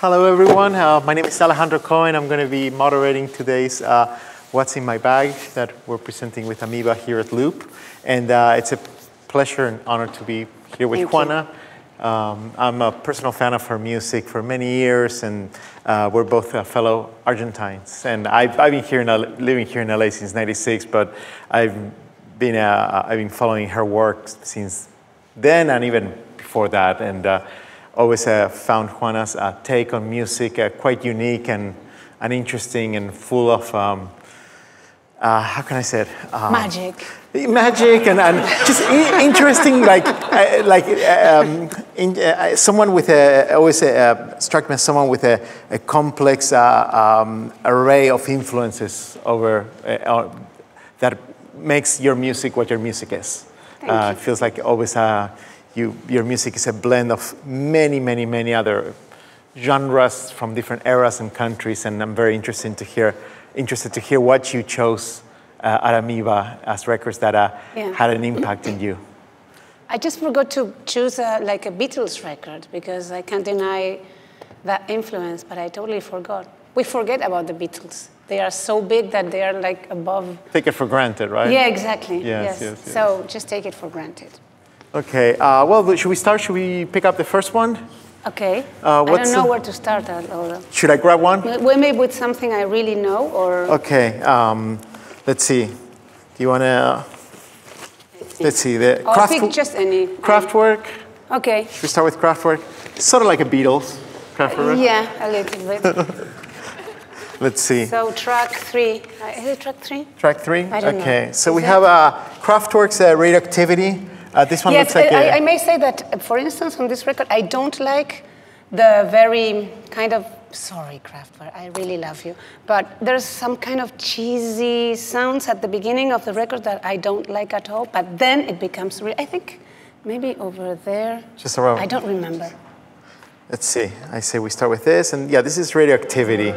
Hello, everyone. Uh, my name is Alejandro Cohen. I'm going to be moderating today's uh, What's in My Bag that we're presenting with Amoeba here at Loop. And uh, it's a pleasure and honor to be here with Thank Juana. Um, I'm a personal fan of her music for many years, and uh, we're both uh, fellow Argentines. And I've, I've been here in LA, living here in LA since '96, but I've been uh, I've been following her work since then and even before that, and uh, always uh, found Juana's uh, take on music uh, quite unique and, and interesting and full of um, uh, how can I say it? Um, Magic. magic and, and just i- interesting like uh, like uh, um, in, uh, someone with a always uh, struck me as someone with a, a complex uh, um, array of influences over that makes your music what your music is Thank uh, you. feels like always uh, you your music is a blend of many many many other genres from different eras and countries and I'm very interested to hear interested to hear what you chose uh, at Amoeba as records that uh, Yeah. had an impact in you. I just forgot to choose a, like a Beatles record because I can't deny that influence, but I totally forgot. We forget about the Beatles. They are so big that they are like above. Take it for granted, right? Yeah, exactly. Yes, yes, yes. So just take it for granted. Okay. Uh, well, should we start? Should we pick up the first one? Okay. Uh, I don't know where to start. Although. Should I grab one? We maybe with something I really know, or Okay. Um, let's see. Do you want to? Let's see. The or craft, pick just any. Kraftwerk. Okay. Should we start with Kraftwerk? Sort of like a Beatles. Kraftwerk. Yeah, a little bit. Let's see. so track three. Uh, is it track three? Track three. Don't know. okay. So Is we that- have uh, Kraftwerk's uh, Radioactivity. Uh, this one Yes, looks like I, a- I may say that, for instance, on this record, I don't like the very kind of sorry, Kraftwerk, I really love you, but there's some kind of cheesy sounds at the beginning of the record that I don't like at all. But then it becomes real. I think maybe over there. Just around. I don't remember. Let's see. I say we start with this, and yeah, this is radioactivity.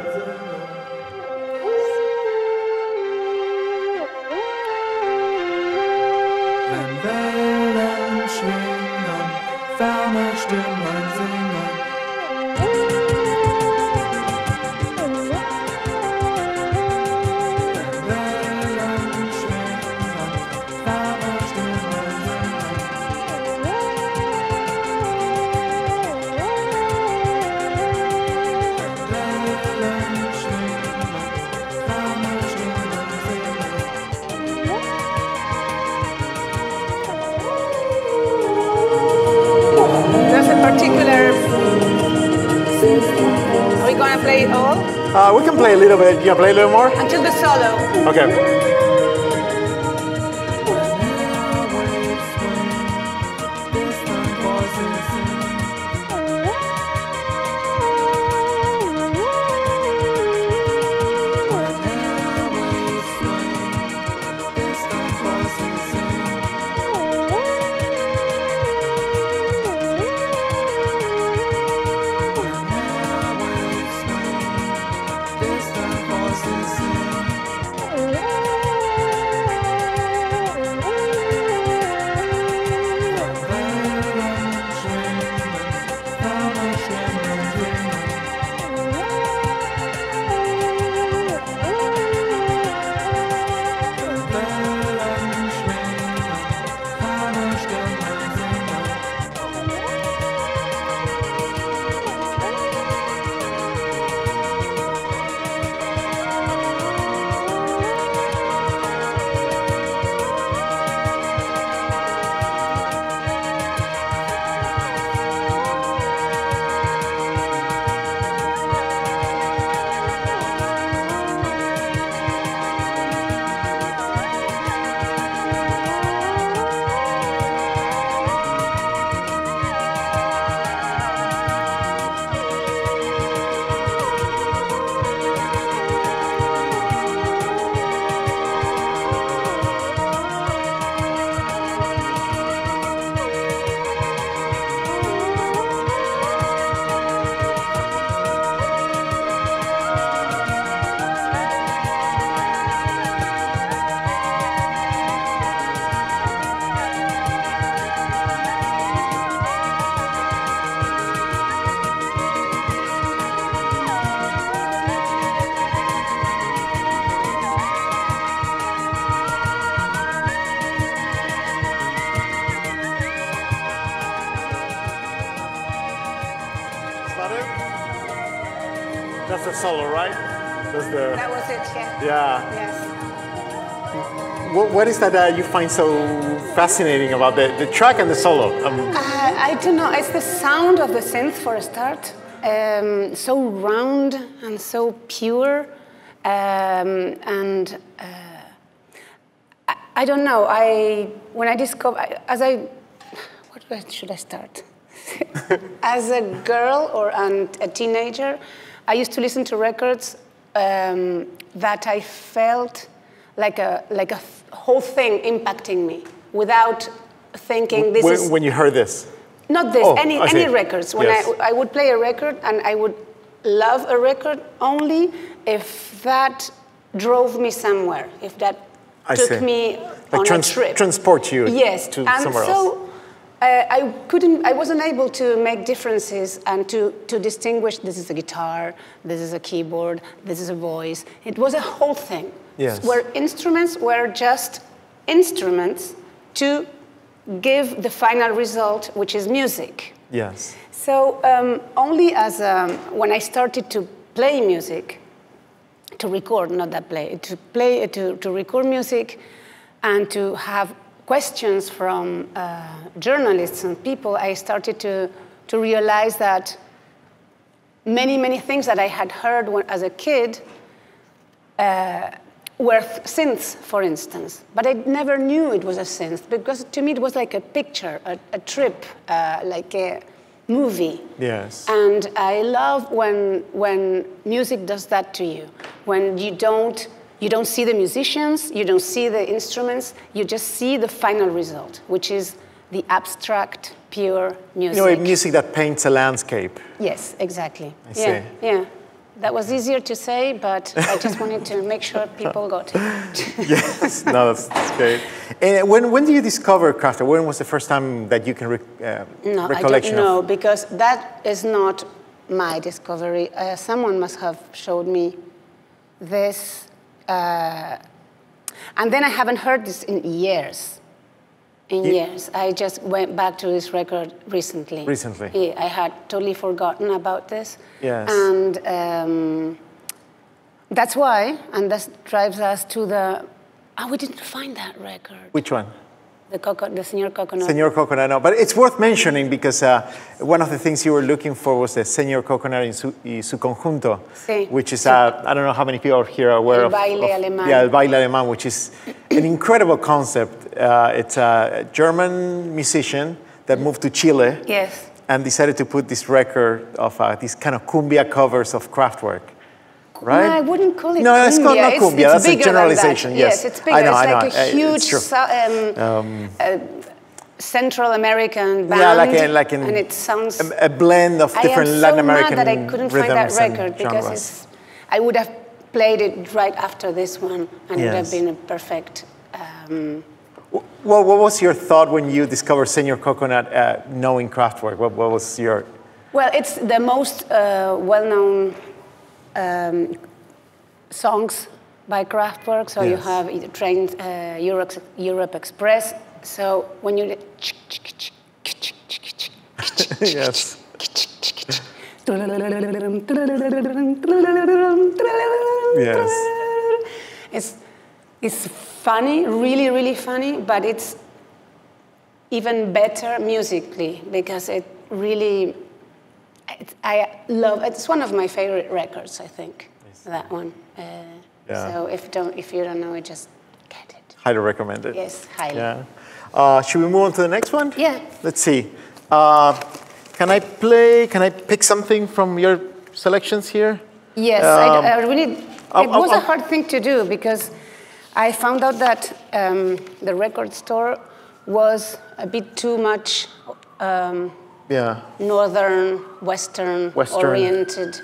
Play a little bit. You play a little more? until the solo? Okay. What, is that that you find so fascinating about the, the track and the solo? Um, Uh, I don't know. It's the sound of the synth for a start. Um, so round and so pure. Um, and uh, I, I don't know. I when I discover as I what should I start? as a girl or an, a teenager, I used to listen to records um, that I felt like a like a whole thing impacting me without thinking this when, is when you heard this? not this, Oh, any, I see. any records. When Yes. I, I would play a record and I would love a record only if that drove me somewhere, if that I took see. me Like on trans- a trip. transport you yes. to and somewhere so, else. Uh, I couldn't, I wasn't able to make differences and to, to distinguish this is a guitar, this is a keyboard, this is a voice. It was a whole thing. Yes. Where instruments were just instruments to give the final result, which is music. Yes. So um, only as um, when I started to play music, to record, not that play, to play, to, to record music, and to have questions from uh, journalists and people, I started to to realize that many many things that I had heard when, as a kid uh, were synths, for instance. But I never knew it was a synth because to me it was like a picture, a, a trip, uh, like a movie. Yes. And I love when when music does that to you. When you don't you don't see the musicians, you don't see the instruments, you just see the final result, which is the abstract, pure music. You know, music that paints a landscape. Yes, exactly. I yeah, see. yeah. That was easier to say, but I just wanted to make sure people got it. yes, no, that's, that's great. And when, when did you discover Kraftwerk? When was the first time that you can rec- uh, No, I recollection don't know because that is not my discovery. Uh, someone must have showed me this, uh, and then I haven't heard this in years. In Ye- years, I just went back to this record recently. Recently. yeah, I had totally forgotten about this. Yes. and um, that's why, and that drives us to the. Oh, we didn't find that record. Which one? The, coco- the Señor Coconut. Senor Coconut, no. But it's worth mentioning because uh, one of the things you were looking for was the Senor Coconut in su, y su conjunto, Sí. which is, uh, I don't know how many people here are aware El of. baile of- alemán. Yeah, El Baile Alemán, which is an incredible concept. Uh, it's a German musician that moved to Chile Yes. and decided to put this record of uh, these kind of cumbia covers of Kraftwerk. Right? No, I wouldn't call it No, cumbia. it's not It's- cumbia. it's That's a generalization. that. Yes. it's bigger. I know, it's I like know. a it's huge um, uh, Central American band. Yeah, like a, like an, and it sounds. a, a blend of I different am Latin so mad that I couldn't find that record because genres. it's. I would have played it right after this one, and it would have been a perfect. Um, Well, what was your thought when you discovered Senor Coconut uh, knowing Kraftwerk? What, what was your... well, it's the most uh, well-known um, songs by Kraftwerk. So you have either Train uh, Europe, Europe Express. So when you yes. Yes. It's, it's funny, really, really funny, but it's even better musically because it really, I love, it's one of my favorite records, I think, that one. Uh, Yeah. So if, don't, if you don't know it, just get it. Highly recommend it. Yes, highly. Yeah. Uh, should we move on to the next one? Yeah. Let's see. Uh, can I play, can I pick something from your selections here? Yes, Um, I, I really. It was a hard thing to do because I found out that um, the record store was a bit too much um, Yeah. northern, western, Western. oriented.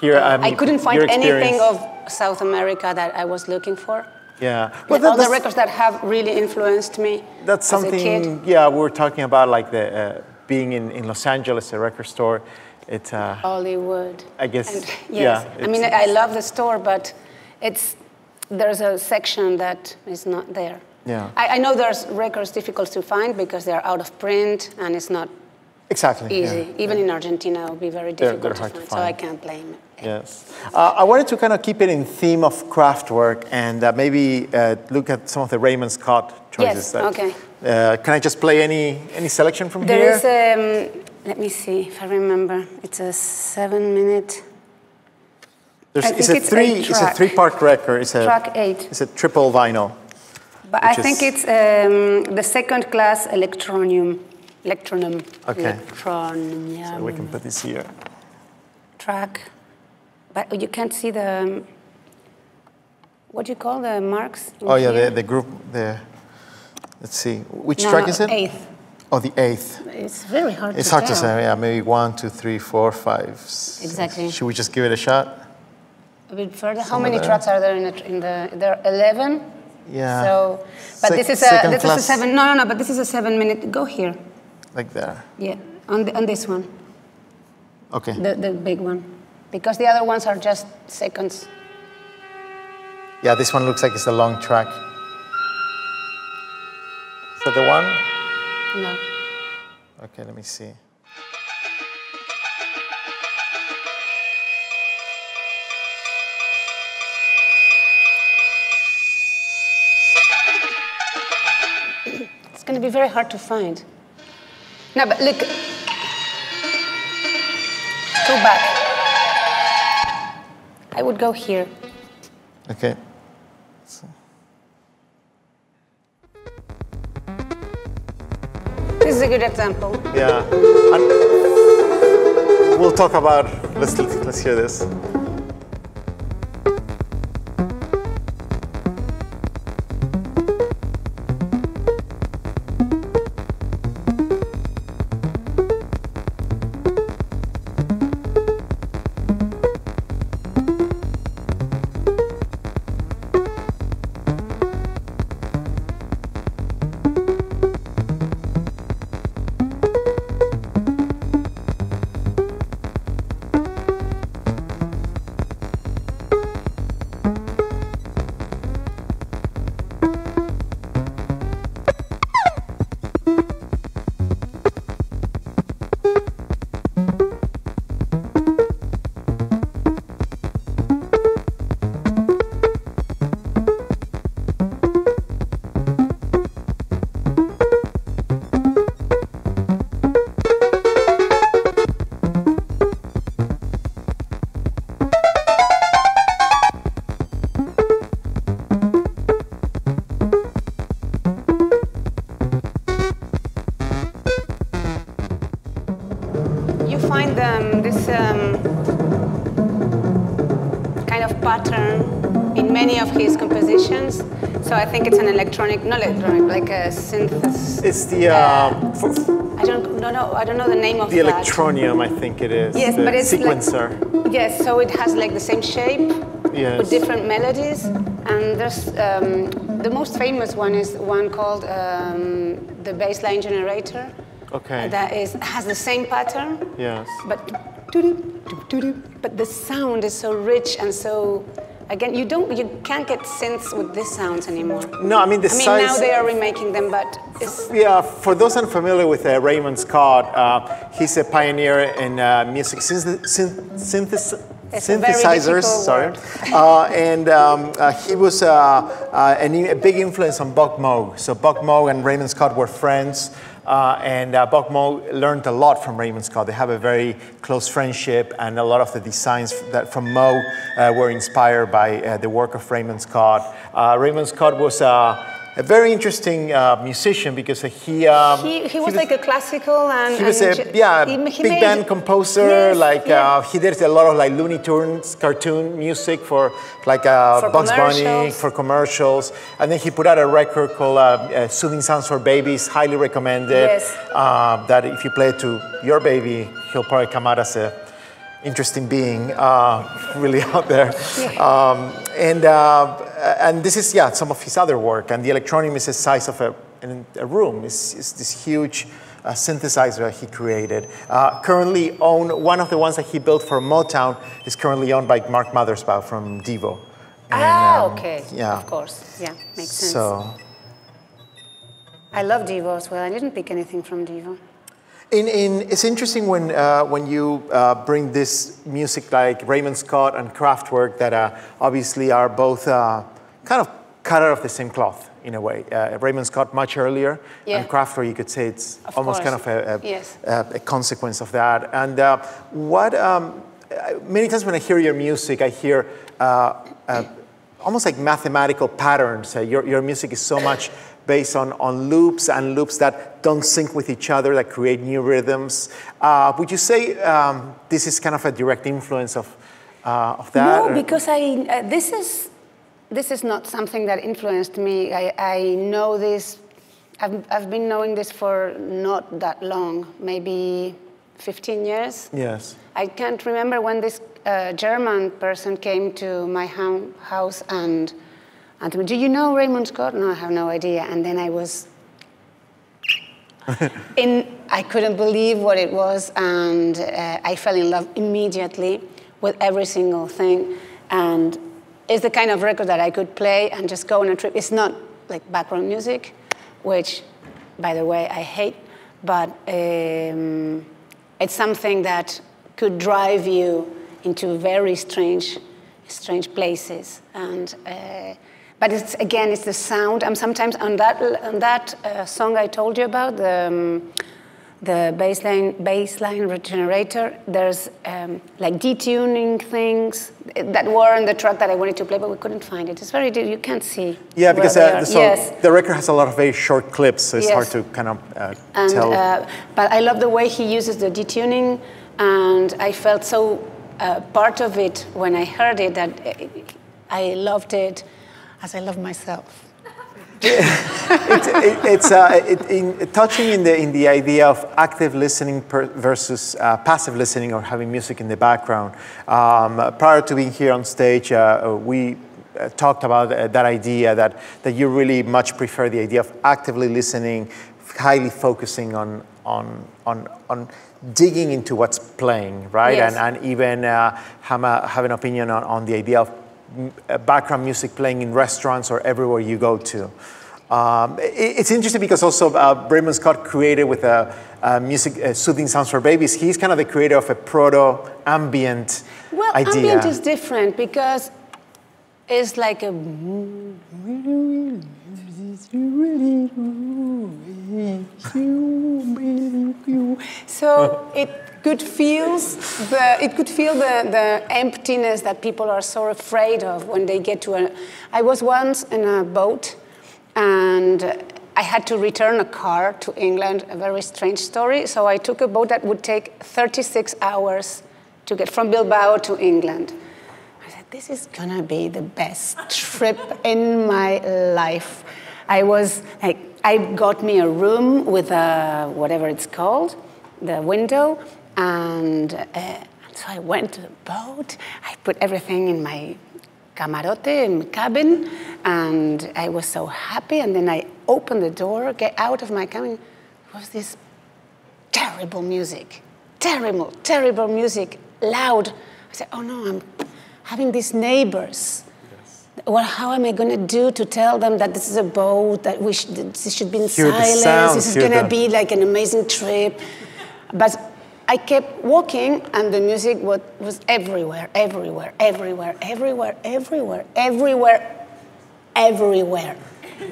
Here, I, mean, I couldn't find anything of South America that I was looking for. Yeah. That- all the records that have really influenced me That's as a kid. something, yeah, we were talking about like the, uh, being in, in Los Angeles, a record store. It's, uh, Hollywood. I guess, And, yeah, yes. I mean, I love the store, but it's there's a section that is not there. Yeah. I, I know there's records difficult to find because they're out of print and it's not Exactly. easy. yeah. Even in Argentina, it would be very They're- difficult they're to, hard to find, So I can't blame it. Yes. Uh, I wanted to kind of keep it in theme of Kraftwerk and uh, maybe uh, look at some of the Raymond Scott choices. Yes, that- okay. Uh, can I just play any any selection from There There is. um, let me see if I remember. It's a seven minute There's, I it's a it's three. It's a three-part record. It's a track eight. It's a triple vinyl. But I think is- it's um, the second class electronium. Electronum. Okay. Electronium. So we can put this here. track. But you can't see the. um, What do you call the marks? Oh yeah, the, the group. The let's see, which No, track no, is it? Eighth. Oh, the eighth. It's very hard It's to hard tell. to say. Yeah, maybe one, two, three, four, five. six. Exactly. Should we just give it a shot? A bit further. How Some of many tracks are there in the? In the there are eleven. Yeah. So, but Sec- this is a this is a seven. No, no, no. But this is a seven minute. Go here. Like there. Yeah, on the, on this one, Okay. the the big one, because the other ones are just seconds. Yeah, this one looks like it's a long track. Is that the one? No. Okay, let me see. It's going to be very hard to find. No, but look. Go back. I would go here. Okay. This is a good example. Yeah. And we'll talk about. Let's let's hear this. Think it's an electronic, not electronic, like a synthesis. It's the uh, I don't no, no, I don't know the name of the that. electronium, I think it is. Yes, but it's like- sequencer. Yes, so it has like the same shape Yes. with different melodies, and there's um, the most famous one is one called um, the Bass-Line Generator. Okay. That is has the same pattern, yes. but but the sound is so rich and so. Again, you don't, you can't get synths with these sounds anymore. No, I mean the I mean, size. now they are remaking them, but it's, Yeah, for those unfamiliar with uh, Raymond Scott, uh, he's a pioneer in uh, music synth- synth- synthesi- It's a very synthesizers. Sorry, uh, and um, uh, he was uh, uh, an, a big influence on Bob Moog. So Bob Moog and Raymond Scott were friends. Uh, and uh, Bob Moog learned a lot from Raymond Scott. They have a very close friendship, and a lot of the designs that from Mo uh, were inspired by uh, the work of Raymond Scott. Uh, Raymond Scott was uh, a very interesting uh, musician because he, um, he, he was like a classical and. he was and a yeah he- he big made- band composer. Yes, like yeah. uh, he did a lot of like Looney Tunes cartoon music for like uh, For Bugs Bunny for commercials, and then he put out a record called uh, uh, "Soothing Sounds for Babies." Highly recommended. Yes. Uh, that if you play it to your baby, he'll probably come out as a interesting being, uh, really out there. Um, and uh, and this is yeah some of his other work. And the Electronium is the size of a, a room. It's, it's this huge. Uh, synthesizer that he created. Uh, currently owned, one of the ones that he built for Motown is currently owned by Mark Mothersbaugh from Devo. And, Ah, um, okay. yeah. Of course. Yeah, makes sense. So, I love Devo as well. I didn't pick anything from Devo. In, in, it's interesting when, uh, when you uh, bring this music like Raymond Scott and Kraftwerk that uh, obviously are both uh, kind of cut out of the same cloth in a way. Uh, Raymond Scott much earlier, Yeah. and Kraftwerk you could say it's Of almost kind of a, a, Yes. a, a consequence of that. And uh, what, um, many times when I hear your music, I hear uh, uh, almost like mathematical patterns. Uh, your, your music is so much based on, on loops and loops that don't sync with each other, that create new rhythms. Uh, would you say um, this is kind of a direct influence of, uh, of that? No, or- because I uh, this is this is not something that influenced me. I, I know this. I've, I've been knowing this for not that long, maybe 15 years. Yes. I can't remember when this uh, German person came to my hou- house and and me, do you know Raymond Scott? No, I have no idea. And then I was in. I couldn't believe what it was, and uh, I fell in love immediately with every single thing. And it's the kind of record that I could play and just go on a trip. It's not like background music, which, by the way, I hate, but um, it's something that could drive you into very strange, strange places. And uh, but it's again, it's the sound. I'm sometimes on that on that uh, song I told you about the. Um, the baseline baseline regenerator. There's um, like detuning things that were in the track that I wanted to play, but we couldn't find it. It's very you can't see. Yeah, because uh, so yes. the record has a lot of very short clips, so it's Yes. hard to kind of uh, And, tell. uh, but I love the way he uses the detuning, and I felt so uh, part of it when I heard it that uh, I loved it as I love myself. It's it, it's uh, it, in, touching in the in the idea of active listening per, versus uh, passive listening or having music in the background. Um, prior to being here on stage, uh, we uh, talked about uh, that idea that that you really much prefer the idea of actively listening, highly focusing on on on on digging into what's playing, right? Yes. And and even uh, have, a, have an opinion on, on the idea of background music playing in restaurants or everywhere you go to. Um, it- it's interesting because also uh, Raymond Scott created with a, uh music uh, soothing sounds for babies. He's kind of the creator of a proto ambient Well, idea. ambient is different because it's like a. So it could the it could feel the, the emptiness that people are so afraid of when they get to a. I was once in a boat, and I had to return a car to England. A very strange story. So I took a boat that would take 36 hours to get from Bilbao to England. I said, this is gonna be the best trip in my life. I was like, I got me a room with a, whatever it's called, the window, and uh, so I went to the boat. I put everything in my camarote, in my cabin, and I was so happy. And then I opened the door, get out of my cabin. It was this terrible music, terrible, terrible music, loud. I said, oh no, I'm having these neighbors. Well, how am I going to do to tell them that this is a boat, that we should, this should be in Hear silence, this is going to be like an amazing trip? But I kept walking, and the music was, was everywhere, everywhere, everywhere, everywhere, everywhere, everywhere, everywhere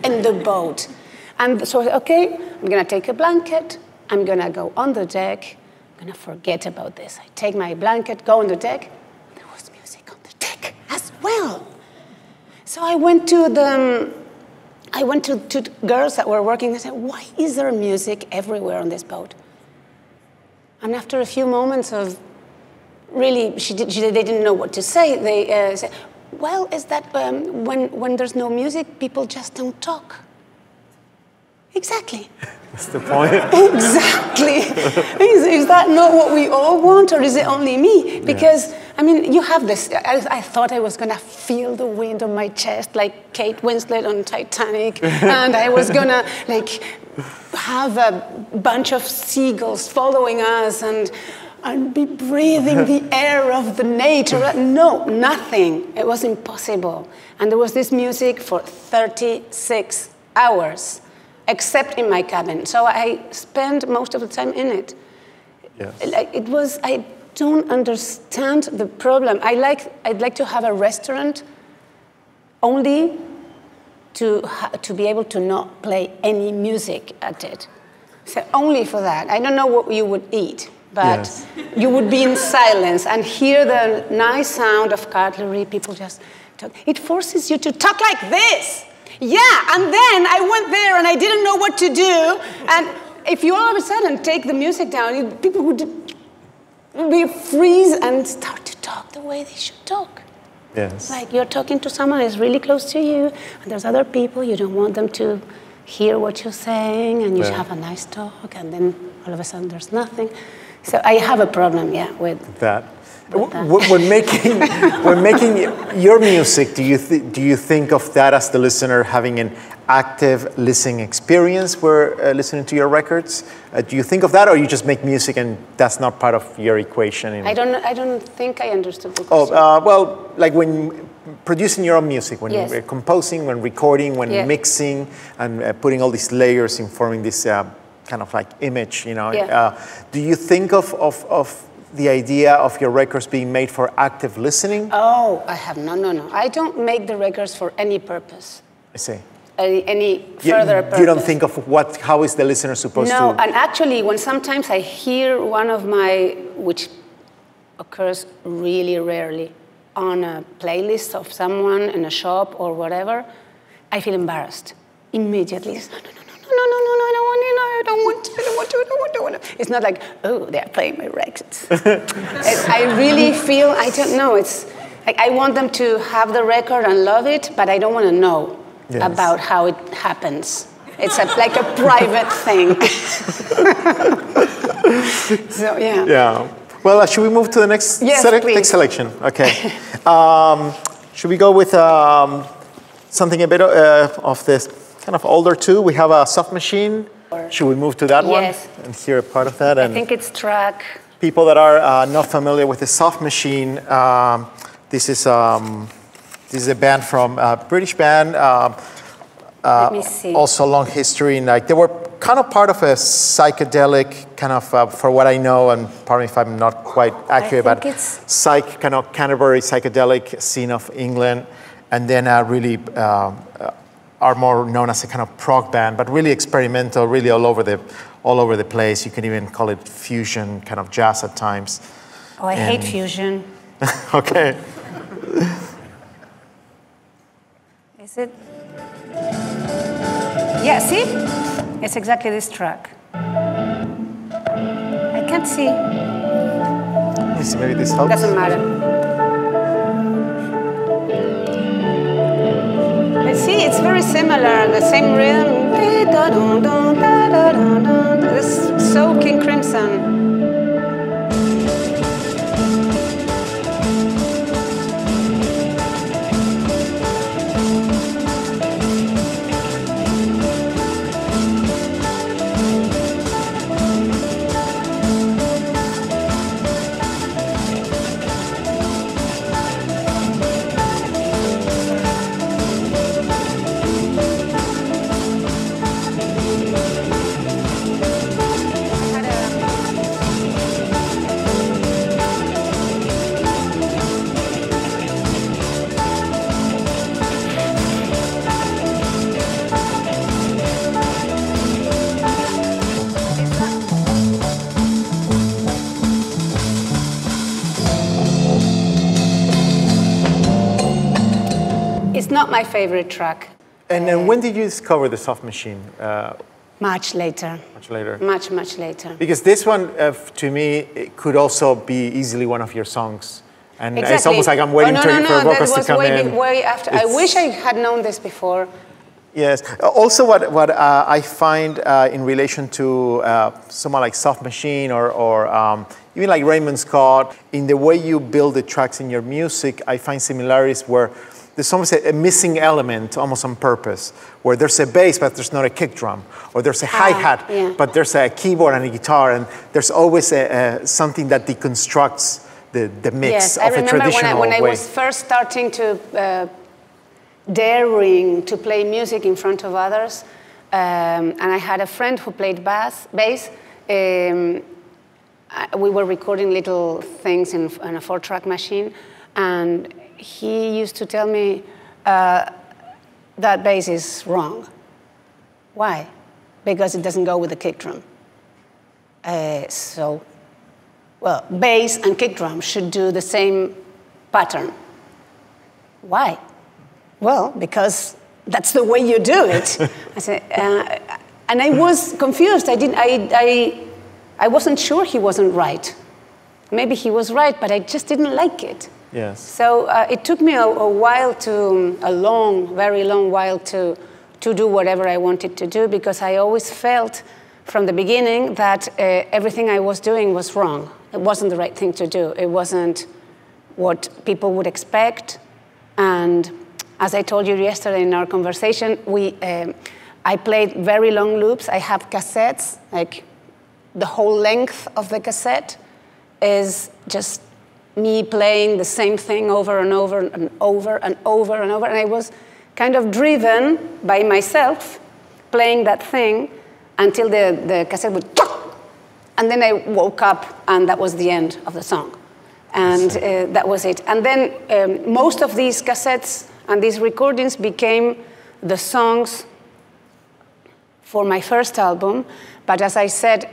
in the boat. And so, okay, I'm gonna take a blanket, I'm gonna go on the deck, I'm gonna forget about this. I take my blanket, go on the deck, there was music on the deck as well. So I went to the, um, I went to, to girls that were working, I said, why is there music everywhere on this boat? And after a few moments of really, she did, she, they didn't know what to say. They uh, said, well, is that um, when, when there's no music, people just don't talk. Exactly. That's the point. Exactly. is, is that not what we all want, or is it only me? Because, I mean, you have this. I, I thought I was going to feel the wind on my chest like Kate Winslet on Titanic, and I was going to, like, have a bunch of seagulls following us and, and be breathing the air of the nature. No, nothing. It was impossible. And there was this music for 36 hours except in my cabin. So I spent most of the time in it. Yes. Like it was, I don't understand the problem. I like, I'd like to have a restaurant only to, ha- to be able to not play any music at it. So only for that. I don't know what you would eat, but Yes. you would be in silence and hear the nice sound of cutlery, people just talk. It forces you to talk like this. Yeah, and then I went there and I didn't know what to do. And if you all of a sudden take the music down, people would be freeze and start to talk the way they should talk. Yes. Like you're talking to someone who's really close to you, and there's other people, you don't want them to hear what you're saying, and you Right. have a nice talk, and then all of a sudden there's nothing. So I have a problem, yeah, with. that. When making when making your music, do you th- do you think of that as the listener having an active listening experience where uh, listening to your records? Uh, do you think of that, or you just make music and that's not part of your equation? in- I don't, I don't think I understood the Oh, uh, well, like when producing your own music, when Yes. composing, when recording, when Yeah. mixing, and uh, putting all these layers in forming this uh, kind of like image, you know. Yeah. Uh, do you think of, of, of the idea of your records being made for active listening? oh, I have, no, no, no. I don't make the records for any purpose, I see. any, any You, further purpose. you don't think of what, how is the listener supposed No, to? No, and actually, when sometimes I hear one of my, which occurs really rarely, on a playlist of someone in a shop or whatever, I feel embarrassed immediately. No, no, no, no, no, no, no, no, I don't want to, no, I don't want to, I don't want to, I don't want to, I don't want to. It's not like, oh, they're playing my records. I really feel, I don't know, it's like I want them to have the record and love it, but I don't want to know Yes. about how it happens. It's a, like a private thing. so, yeah. Yeah. Well, uh, should we move to the next, Yes, please. next selection? Okay. um, should we go with um, something a bit uh, of this kind of older too? We have a soft machine. Should we move to that Yes. one and hear a part of that? I think it's track. people that are uh, not familiar with the soft machine, um, this is um, this is a band from uh, British band. Um, Let me see. also long history and like they were kind of part of a psychedelic kind of uh, for what i know and pardon me if i'm not quite accurate but it's- psych kind of canterbury psychedelic scene of england and then uh, really uh, are more known as a kind of prog band but really experimental really all over the all over the place you can even call it fusion kind of jazz at times Oh, I hate fusion. okay Is it? Yeah, see? It's exactly this track. I can't see. See, maybe this helps Doesn't matter. See, it's very similar, the same rhythm. This is so King Crimson. Not my favorite track. and then when did you discover the soft machine uh, Much later. much later Much, much later. Because this one, uh, to me, it could also be easily one of your songs. And it's almost like I'm waiting oh, no, for, no, no, for that vocals to was come way, in. way after. I wish I had known this before. Yes. Uh, Also, what, what uh, I find uh, in relation to uh, someone like Soft Machine or, or um, even like Raymond Scott, in the way you build the tracks in your music, I find similarities where there's almost a, a missing element, almost on purpose, where there's a bass but there's not a kick drum, or there's a hi hat yeah. but there's a keyboard and a guitar, and there's always a, a, something that deconstructs the, the mix yes, of I a remember when I, traditional when I way. was first starting to uh, daring to play music in front of others, um, and I had a friend who played bass, bass. Um, I, we were recording little things in, in a four-track machine, and he used to tell me uh, that bass is wrong. Why? Because it doesn't go with the kick drum. Uh, so, well, bass and kick drum should do the same pattern. Why? Well, because that's the way you do it. I said, uh, and I was confused. I didn't. I, I, I wasn't sure he wasn't right. Maybe he was right, but I just didn't like it. Yes. So uh, it took me a, a while to, a long, very long while to, to do whatever I wanted to do because I always felt from the beginning that uh, everything I was doing was wrong. It wasn't the right thing to do. It wasn't what people would expect. And as I told you yesterday in our conversation, we, um, I played very long loops. I have cassettes, like the whole length of the cassette is just me playing the same thing over and over and over and over and over. And I was kind of driven by myself playing that thing until the, the cassette would, and then I woke up and that was the end of the song. And uh, that was it. And then um, most of these cassettes and these recordings became the songs for my first album. But as I said,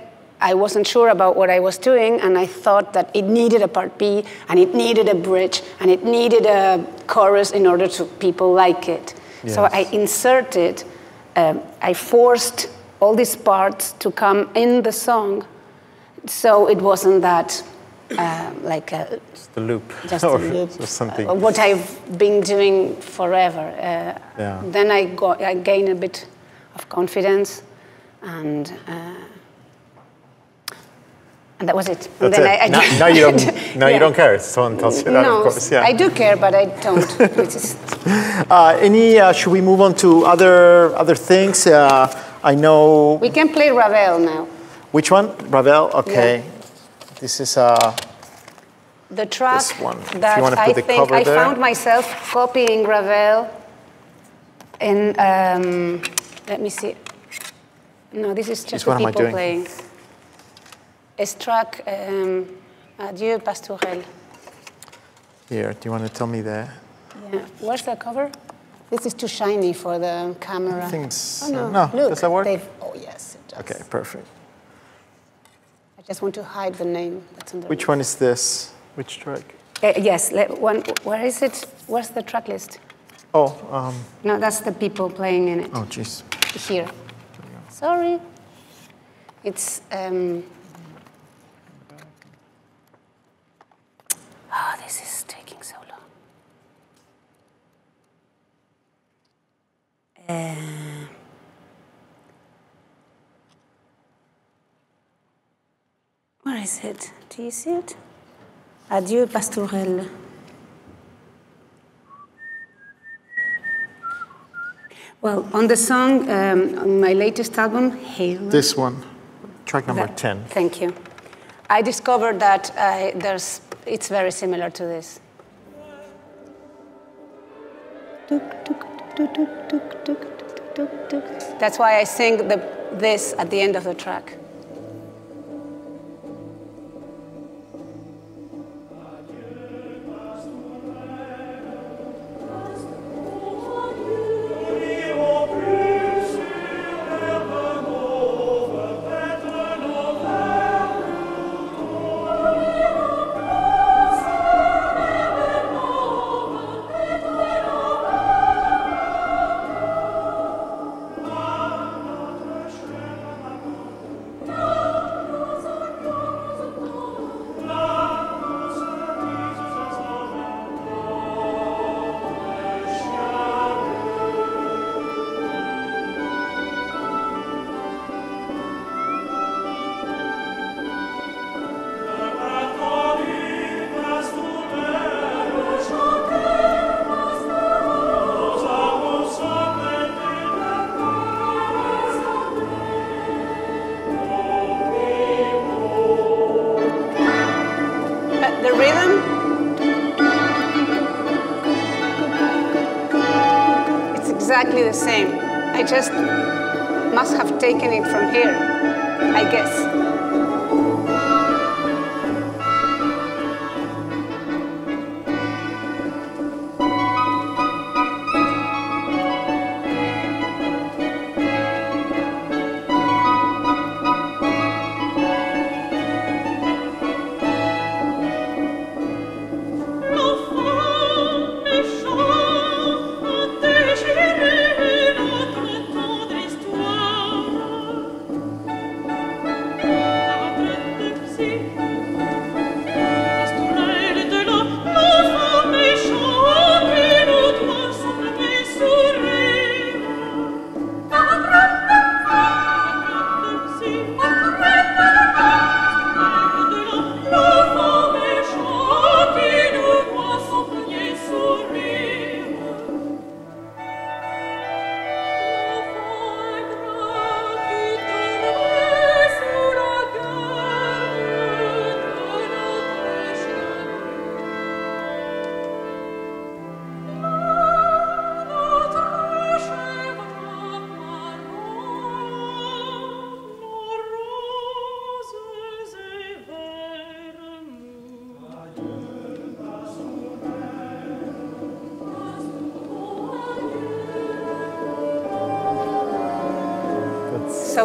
I wasn't sure about what I was doing, and I thought that it needed a part B, and it needed a bridge, and it needed a chorus in order to people like it. So I inserted, um, I forced all these parts to come in the song, so it wasn't that uh, like a, The loop. just a or loop. or something. uh, what I've been doing forever. Uh, Yeah. Then I got, I gained a bit of confidence, and uh, and that was it. And That's then it. I, I now, now you don't. Now Yeah. you don't care. Someone tells you that, no, of course. Yeah. I do care, but I don't. Uh, any? Uh, should we move on to other other things? Uh, I know we can play Ravel now. which one. Ravel. Okay. This is uh, The track This one. That I think I there. found myself copying Ravel in, um, let me see. No, this is just what the am I people doing? playing. It's track um, Adieu Pastourelle. here. Do you want to tell me the? Yeah. Where's the cover? This is too shiny for the camera. Things. Oh, no. no. Look, Does that work? Oh, yes, it does. Okay. Perfect. I just want to hide the name that's on the Which one is this? Which track? Uh, yes, let, one, where is it? Where's the track list? Oh. Um, No, that's the people playing in it. oh. Jeez. Here. Sorry. It's. Um... Oh, this is taking so long. Uh... Where is it? Do you see it? Adieu, Pastourelle. Well, on the song, um, on my latest album, Halo. This one. Track number That- ten. Thank you. I discovered that I, there's, it's very similar to this. That's why I sing the, this at the end of the track.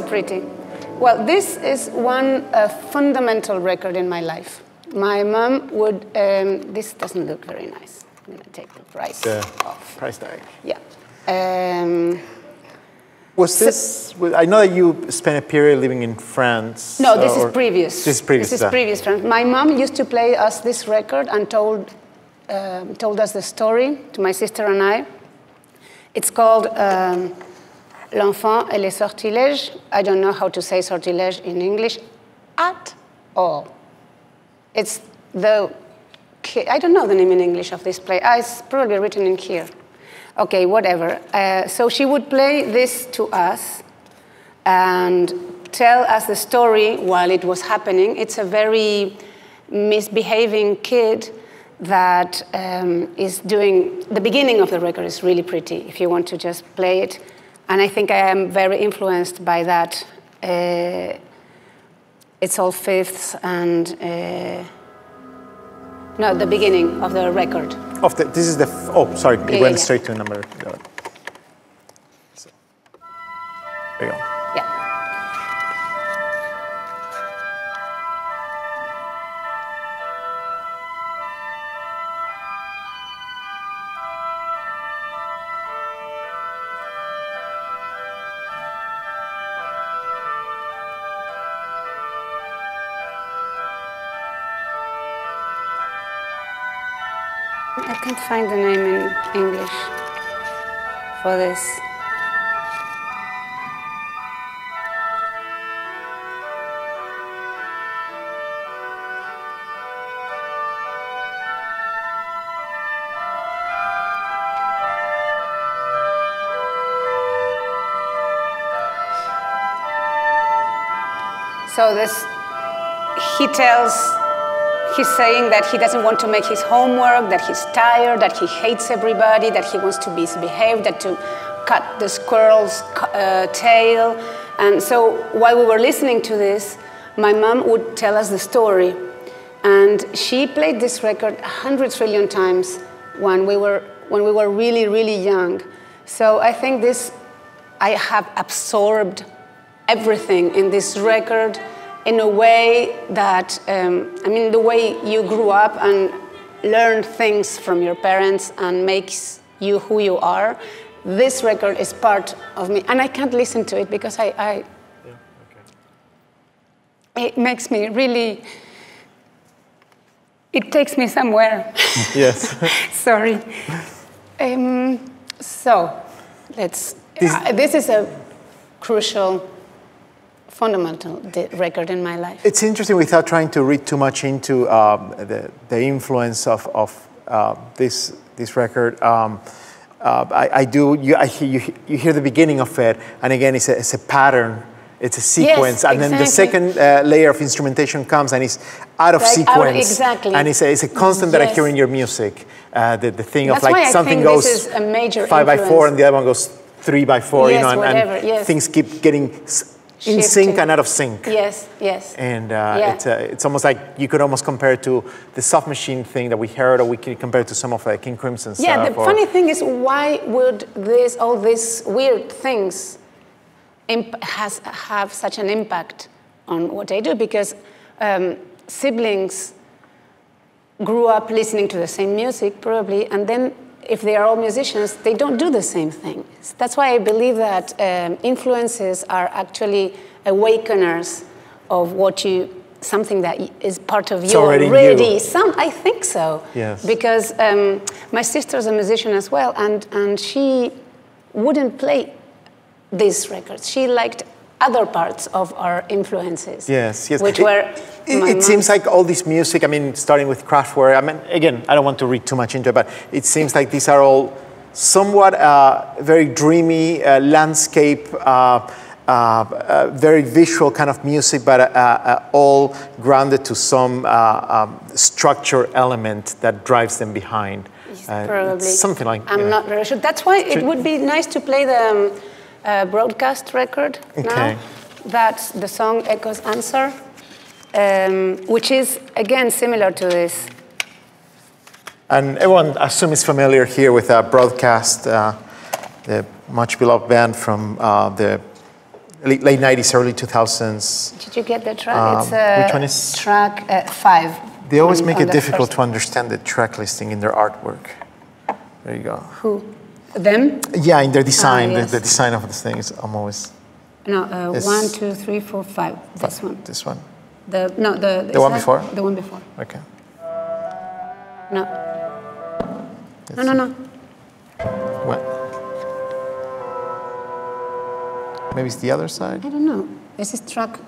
So pretty. Well, this is one uh, fundamental record in my life. My mom would. Um, this doesn't look very nice. I'm gonna take the price The off. price tag. Yeah. Um, Was this? I know that you spent a period living in France. No, this or- is previous. This is previous. This is uh, previous. friend. My mom used to play us this record and told, um told us the story to my sister and I. It's called um, L'enfant et les sortilèges. I don't know how to say sortilège in English at all. It's the, I don't know the name in English of this play. Ah, it's probably written in here. Okay, whatever. Uh, so she would play this to us and tell us the story while it was happening. It's a very misbehaving kid that um, is doing the beginning of the record is really pretty if you want to just play it and i think i am very influenced by that uh, it's all fifths and uh, no the beginning of the record Of the, this is the. f- Oh, sorry. It Yeah, went yeah. straight to number. so- There you go. I can't find the name in English for this. So this, he tells He's saying that he doesn't want to make his homework, that he's tired, that he hates everybody, that he wants to misbehave, that to cut the squirrel's uh, tail. And so while we were listening to this, my mom would tell us the story. And she played this record a hundred trillion times when we were, when we were really, really young. So I think this, I have absorbed everything in this record in a way that, um, I mean, the way you grew up and learned things from your parents and makes you who you are. This record is part of me, and I can't listen to it because I, I it makes me really, it takes me somewhere. Yes. Sorry. Um, so, let's. This- uh, this is a crucial, fundamental record in my life. It's interesting without trying to read too much into um, the, the influence of, of uh, this, this record. Um, uh, I, I do, you, I, hear- you, you hear the beginning of it, and again, it's a, it's a pattern, it's a sequence, and then the second uh, layer of instrumentation comes and it's out of Like, out- sequence. exactly. And it's a, it's a constant that I hear in your music. Uh, the, the thing That's of why like I something think goes this is a major five by four and the other one goes three by four, you Yes, know, and, whatever, and yes. things keep getting in sync and out of sync. Yes, yes. And uh, Yeah. it's, uh, it's almost like you could almost compare it to the Soft Machine thing that we heard, or we could compare it to some of the King Crimson stuff. Yeah, the or- funny thing is, why would this, all these weird things imp- has, have such an impact on what I do? Because um, siblings grew up listening to the same music, probably, and then if they are all musicians, they don't do the same thing. That's why I believe that um, influences are actually awakeners of what you, something that is part of you already already. Some, I think so. Yes. Because um, my sister's a musician as well, and, and she wouldn't play these records. She liked other parts of our influences. Yes, yes. Which It- were. It, it seems like all this music, I mean, starting with Kraftwerk, I mean, again, I don't want to read too much into it, but it seems like these are all somewhat uh, very dreamy uh, landscape, uh, uh, uh, very visual kind of music, but uh, uh, all grounded to some uh, um, structure element that drives them behind. Probably. something like I'm not very sure. That's why it would be nice to play the um, uh, Broadcast record Okay. now. That's the song Echo's Answer, um, which is again similar to this. And everyone, I assume, is familiar here with uh, Broadcast, uh, the much beloved band from uh, the late, late 90s, early 2000s. Did you get the track? Um, it's uh, which one is- track uh, five. They always on- make it difficult first- to understand the track listing in their artwork. There you go. Who? Them? Yeah, in their design, Ah, yes. the, the design of the things. I'm always No, uh, one, two, three, four, five. This one. this one. The no, the is one that- before? The one before. Okay. No. No, no, no. What? Maybe it's the other side. I don't know. Is this track?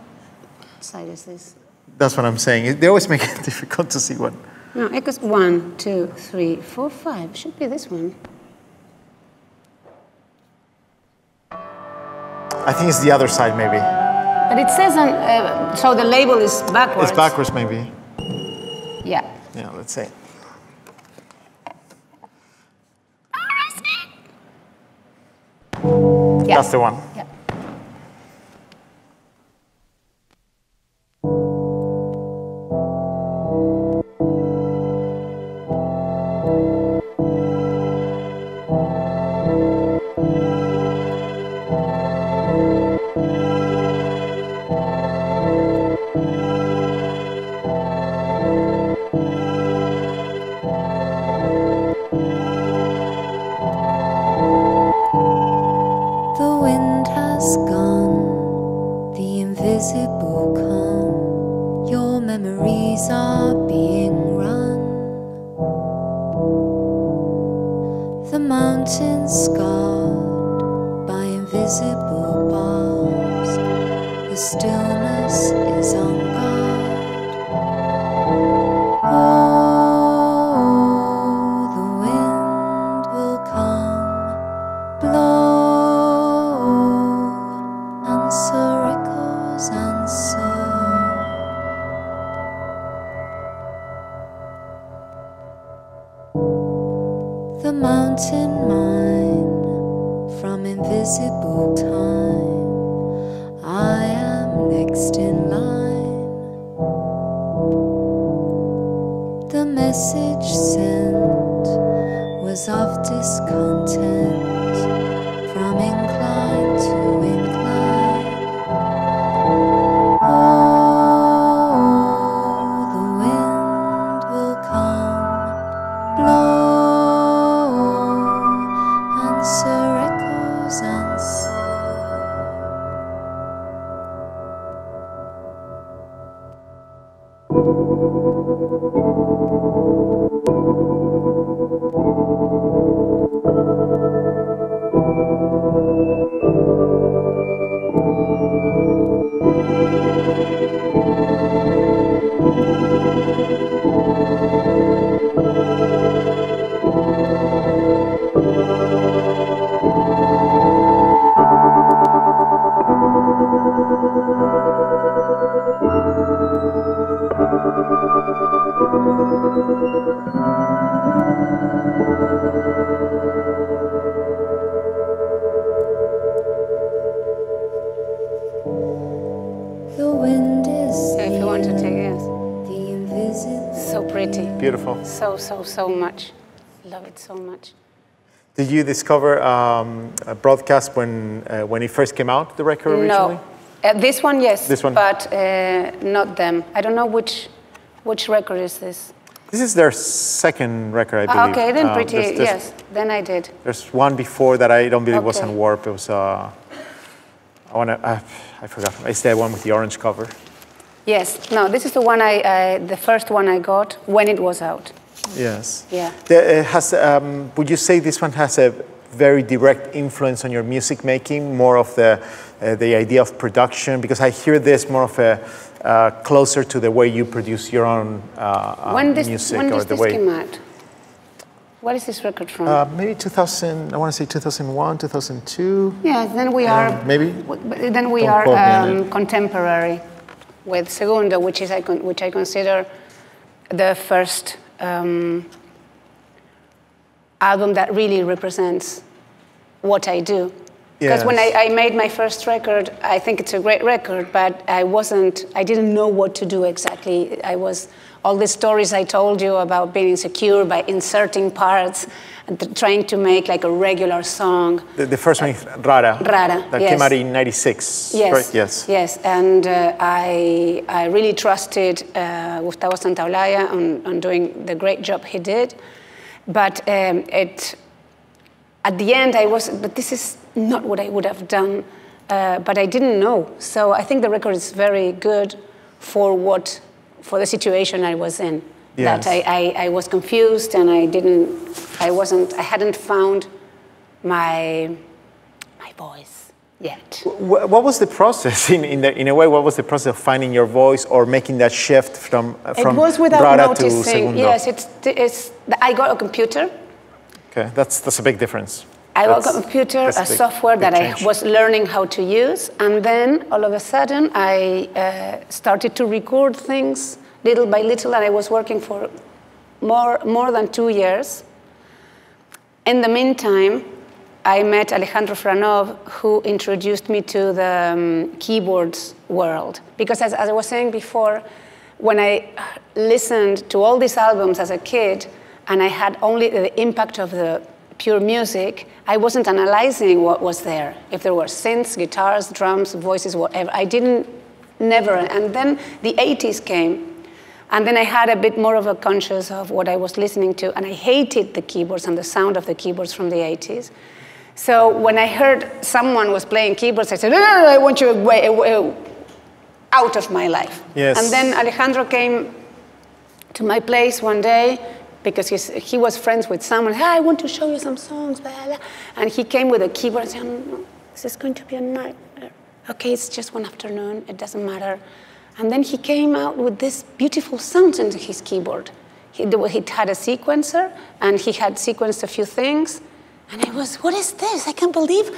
Side is this? That's what I'm saying. They always make it difficult to see what. No, it goes one, two, three, four, five. Should be this one. I think it's the other side, maybe. But it says on. Uh, so the label is backwards. It's backwards, maybe. Yeah. Yeah, let's see. Yeah. That's the one. So, so, much. Love it so much. Did you discover um, a Broadcast when uh, when it first came out, the record originally? No. Uh, this one, yes. This one? But uh, not them. I don't know which which record is this. This is their second record, I Ah, believe. okay, then Um, pretty, there's- there's- yes. Then I did. There's one before that I don't believe was on Warp. It was, uh, I want to, uh, I forgot. It's the one with the orange cover. Yes. No, this is the one I, I the first one I got when it was out. Yes. Yeah. The, uh, has, um, would you say this one has a very direct influence on your music making, more of the, uh, the idea of production? Because I hear this more of a uh, closer to the way you produce your own uh, uh, when this music when or the this way. came out? What is this record from? Uh, maybe 2000, I want to say 2001, 2002. yes. Then we are maybe? Then we Don't are quote me on um, contemporary with Segundo, which is I which I consider the first um, album that really represents what I do. Because when I, I made my first record, I think it's a great record, but I wasn't, I didn't know what to do exactly. I was, all the stories I told you about being insecure by inserting parts trying to make like a regular song. The, the first one is Rara. Rara, That yes. came out in 96. Yes. Right? Yes. Yes, and uh, I, I really trusted uh, Gustavo Santaolalla on, on doing the great job he did. But um, it, at the end, I was, but this is not what I would have done. Uh, but I didn't know. So I think the record is very good for what, for the situation I was in. Yes. That I, I, I was confused and I didn't, I wasn't, I hadn't found my, my voice yet. What was the process in, in, the, in a way? What was the process of finding your voice or making that shift from uh, from it was without noticing. Segundo? Yes, it's, it's, I got a computer. Okay, that's that's a big difference. I got a computer, a big- software big that I was learning how to use, and then all of a sudden I uh, started to record things little by little, and I was working for more, more than two years. In the meantime, I met Alejandro Franov, who introduced me to the um, keyboards world. Because as, as I was saying before, when I listened to all these albums as a kid, and I had only the impact of the pure music, I wasn't analyzing what was there. If there were synths, guitars, drums, voices, whatever, I didn't, never. And then the 80s came, and then I had a bit more of a conscious of what I was listening to, and I hated the keyboards and the sound of the keyboards from the 80s. So when I heard someone was playing keyboards, I said, no, no, no, I want you away, away, uh, out of my life. Yes. And then Alejandro came to my place one day because he was friends with someone. Hey, I want to show you some songs, blah, blah. And he came with a keyboard and said, "No, this is going to be a night? Okay, it's just one afternoon, it doesn't matter. And then he came out with this beautiful sound into his keyboard. He, he had a sequencer and he had sequenced a few things. And I was, what is this? I can't believe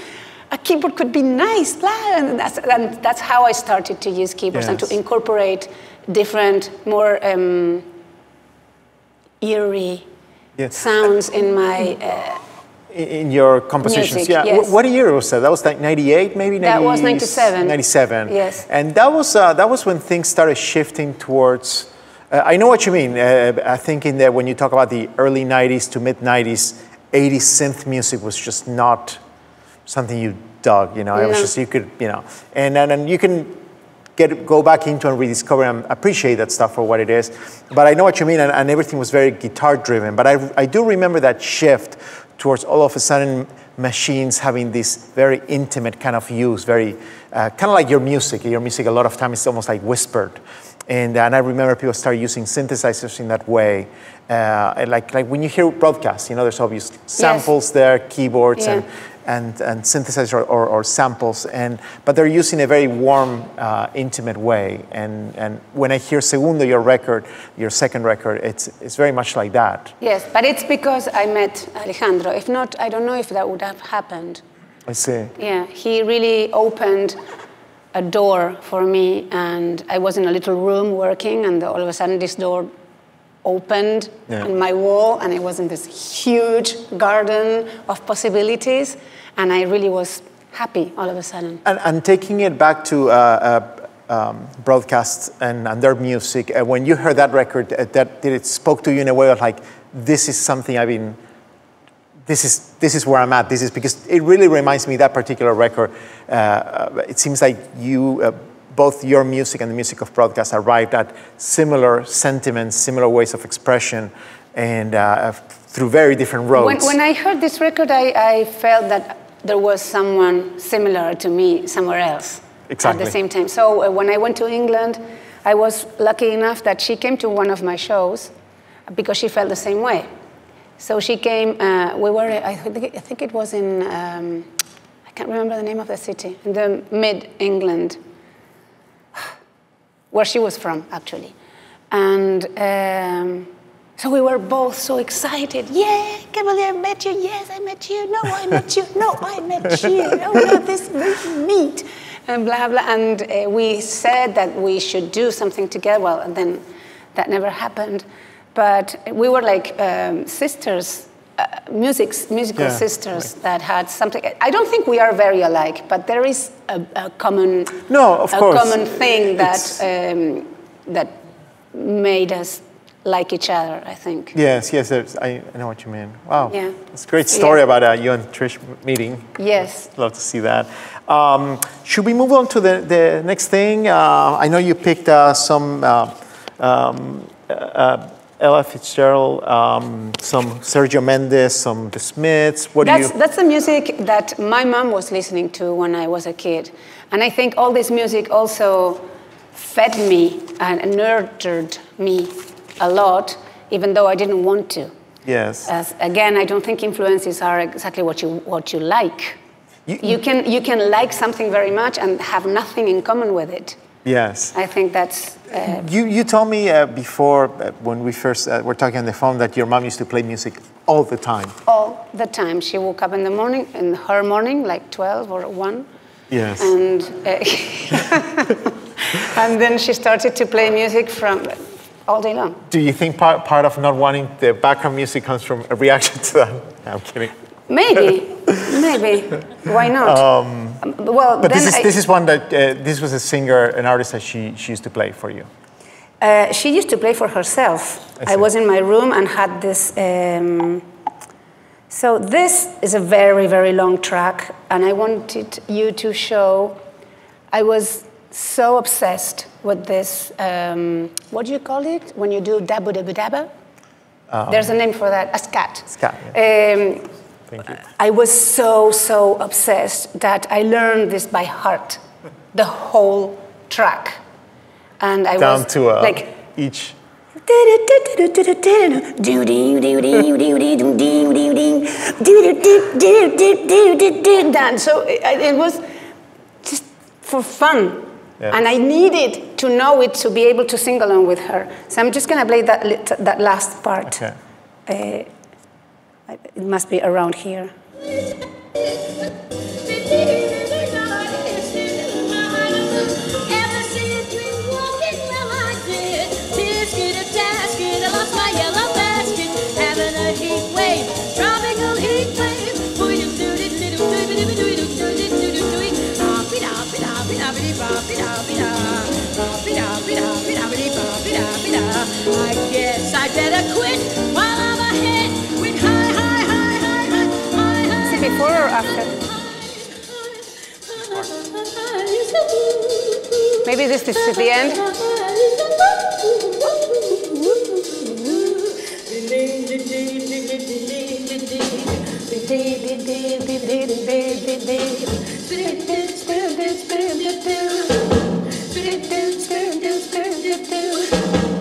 a keyboard could be nice. Blah. And, that's, and that's how I started to use keyboards and to incorporate different, more um, eerie Yes. sounds in my. Uh, In your compositions, Music, yeah. yes. Wh- What year was that? That was like 98, maybe? That was 97. 97. Yes. And that was, uh, that was when things started shifting towards. Uh, I know what you mean. Uh, I think in there, when you talk about the early 90s to mid 90s, 80s synth music was just not something you dug, you know. It was just, you could, you know. And, and, and you can get go back into and rediscover and appreciate that stuff for what it is. But I know what you mean, and, and everything was very guitar driven. But I, I do remember that shift towards all of a sudden machines having this very intimate kind of use, very uh, kind of like your music. Your music, a lot of times, is almost like whispered. And, and I remember people started using synthesizers in that way. Uh, like, like when you hear broadcasts, you know, there's obvious samples there, keyboards, Yeah. and, and synthesizer or, or samples, and, but they're using a very warm, uh, intimate way. And, and when I hear Segundo, your record, your second record, it's, it's very much like that. yes, but it's because I met Alejandro. If not, I don't know if that would have happened. I see. Yeah, he really opened a door for me, and I was in a little room working, and all of a sudden this door opened Yeah. on my wall, and it was in this huge garden of possibilities, and I really was happy all of a sudden. And, and taking it back to uh, uh, um, broadcasts and, and their music, uh, when you heard that record, uh, that did it spoke to you in a way of like, this is something I've been, this is this is where I'm at. This is because it really reminds me that particular record. Uh, Uh, it seems like you. Both your music and the music of Broadcast arrived at similar sentiments, similar ways of expression, and uh, through very different roads. When, when I heard this record, I, I felt that there was someone similar to me somewhere else exactly. at the same time. So uh, when I went to England, I was lucky enough that she came to one of my shows because she felt the same way. So she came, uh, we were, I think, I think it was in, um, I can't remember the name of the city, in the mid England, where she was from, actually. And um, so we were both so excited. Yeah, believe I met you. Yes, I met you. No, I met you. No, I met you. Oh, no, this meet. And blah, blah. And uh, we said that we should do something together. Well, and then that never happened. But we were like um, sisters uh, music, musical Yeah, sisters that had something. I don't think we are very alike, but there is a, a common, No, of a course. common thing that um, that made us like each other. I think. Yes, yes, I, I know what you mean. Wow. Yeah. It's a great story Yeah. about uh, you and Trish meeting. Yes. Love to see that. Um, should we move on to the, the next thing? Uh, I know you picked uh, some uh, um, uh, Ella Fitzgerald, um, some Sergio Mendes, some The Smiths. What That's, do you? that's the music that my mom was listening to when I was a kid. And I think all this music also fed me and nurtured me a lot, even though I didn't want to. Yes. As, again, I don't think influences are exactly what you, what you like. You- You, can, you can like something very much and have nothing in common with it. Yes. I think that's. Uh, You, you told me uh, before uh, when we first uh, were talking on the phone that your mom used to play music all the time. all the time. She woke up in the morning, in her morning, like 12 or 1, Yes. and uh, and then she started to play music from all day long. Do you think part, part of not wanting the background music comes from a reaction to that? No, I'm kidding. Maybe, maybe. Why not? Um, well, But then this is, I- this is one that, uh, this was a singer, an artist that she, she used to play for you. Uh, she used to play for herself. I I, was in my room and had this. Um, so this is a very very long track, and I wanted you to show. I was so obsessed with this. Um, what do you call it when you do dabu dabu dabba? There's a name for that. A scat. Um, Scat, Um, Thank you. I was so, so obsessed that I learned this by heart, the whole track. And I Down was to uh, like, each. done. So it, it was just for fun. Yeah. And I needed to know it to be able to sing along with her. So I'm just going to play that, that last part. Okay. Uh, it must be around here. I guess I better quit. Before or after? Maybe this is the end.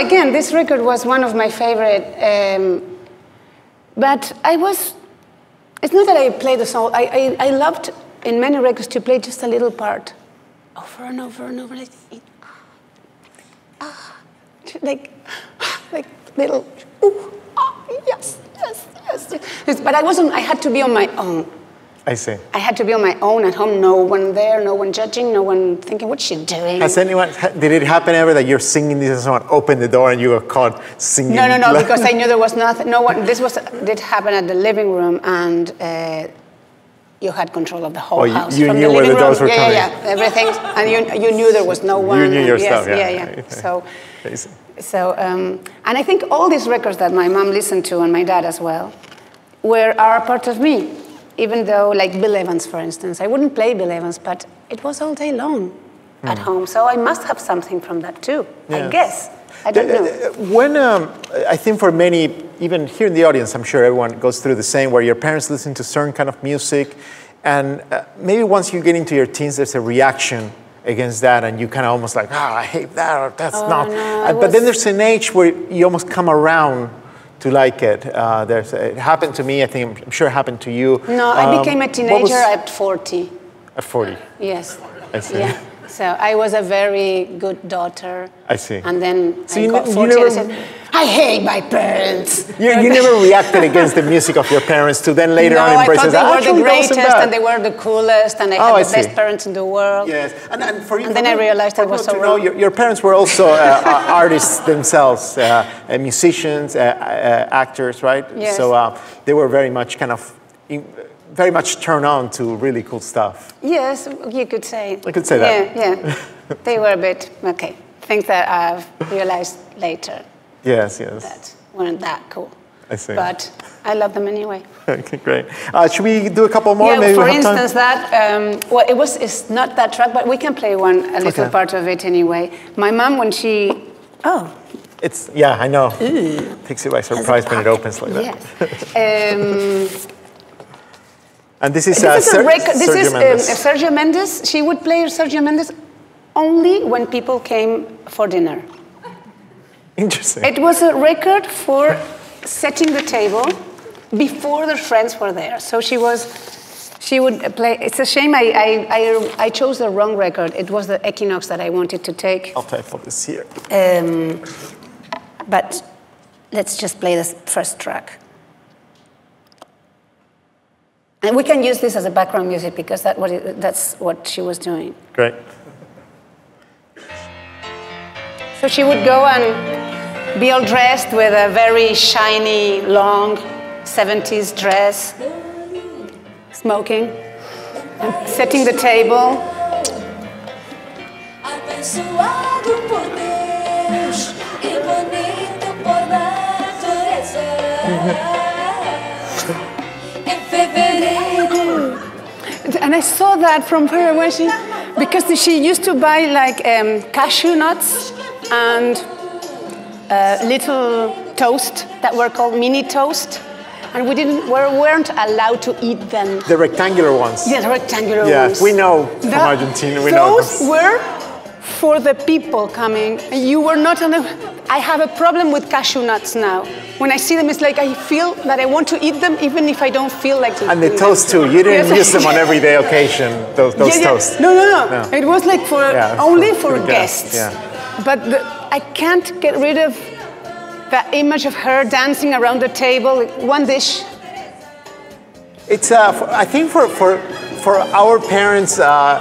Again, this record was one of my favorite. Um, but I was. It's not that I played the song. I, I, I loved in many records to play just a little part, over and over and over, like, ah, like, like little. Ooh, ah, yes, yes, yes. But I wasn't. I had to be on my own. I see. I had to be on my own at home. No one there, no one judging, no one thinking, what's she doing? Has anyone, did it happen ever that you're singing this and someone opened the door and you were caught singing? No, no, no, because I knew there was nothing. No one. This was did happen at the living room, and uh, you had control of the whole Oh, you- house. you From knew the where living the doors room, were yeah, coming. yeah, yeah, everything, and you you knew there was no one. You knew and your yes, yeah. yeah, yeah. So, so, um, and I think all these records that my mom listened to and my dad as well, were are a part of me. Even though, like Bill Evans, for instance, I wouldn't play Bill Evans, but it was all day long at home. So I must have something from that too. I Hmm. Guess. I don't know. When um, I think for many, even here in the audience, I'm sure everyone goes through the same, where your parents listen to certain kind of music, and uh, maybe once you get into your teens, there's a reaction against that, and you kind of almost like, ah, I hate that, or that's Oh, not. no, Uh, but then there's an age where you almost come around to like it. Uh, there's, it happened to me. I think I'm sure it happened to you. No, I Um, became a teenager was- at 40. at 40. Yes. I see. Yeah. So I was a very good daughter. I see. And then So I got ne- you 40 and I never- said, I hate my parents. You, you never reacted against the music of your parents to then later no, on I embrace thought it. they were the greatest and they were the coolest and I Oh, had I the best parents in the world. Yes, and, and for you, And then I realized I was so to know, wrong. your, your parents were also uh, uh, artists themselves, uh, uh, musicians, uh, uh, actors, right? Yes. So uh, they were very much kind of, in, very much turned on to really cool stuff. Yes, you could say. I could say that. Yeah, yeah. they were a bit, okay, things that I've realized later Yes, yes. that weren't that cool. I see. But I love them anyway. okay, great. Uh, should we do a couple more? Yeah, Maybe for have time? instance, that um, well, it was it's not that track, but we can play one a little Okay. part of it anyway. My mom, when she oh It's yeah, I know. Takes you by surprise when it opens like that. yes, um, And this is, this is a Ser-. This Sergio is um, Mendes. Sergio Mendes. She would play Sergio Mendes only when people came for dinner. Interesting. It was a record for setting the table before the friends were there. So she was, she would play. It's a shame I, I, I, I chose the wrong record. It was the Equinox that I wanted to take. I'll type all this here. Um, but let's just play this first track. And we can use this as a background music because that what it, that's what she was doing. Great. So she would go and be all dressed with a very shiny, long 70s dress, smoking, and setting the table. Abençoado por And I saw that from her when she, because she used to buy like um, cashew nuts and uh, little toast that were called mini toast. And we didn't, we weren't allowed to eat them. The rectangular ones. Yeah, the rectangular Yeah, ones. we know from Argentina, we know Those were for the people coming. You were not on the. I have a problem with cashew nuts now. When I see them, it's like I feel that I want to eat them, even if I don't feel like And the them. toast too. You didn't Yes. use them on everyday occasion. Those, those Yeah, yeah. toasts. No, no, no, No. It was like for Yeah, only for- for, guests, yeah. But the, I can't get rid of that image of her dancing around the table, one dish. It's. Uh, for, I think for for for our parents' uh,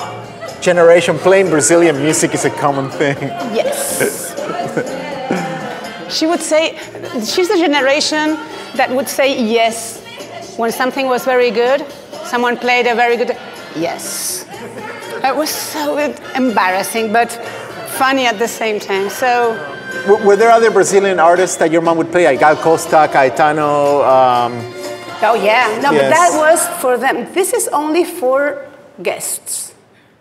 generation, playing Brazilian music is a common thing. Yes. she would say, she's the generation that would say yes when something was very good. Someone played a very good, yes. It was so embarrassing, but funny at the same time. So, W- were there other Brazilian artists that your mom would play, like Gal Costa, Caetano? Um, oh yeah, no, but that was for them. This is only for guests.